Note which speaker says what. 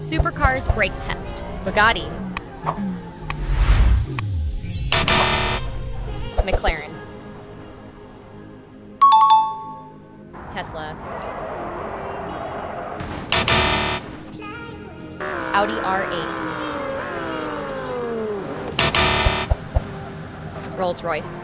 Speaker 1: Supercars brake test. Bugatti. McLaren. Tesla. Audi R8. Rolls Royce.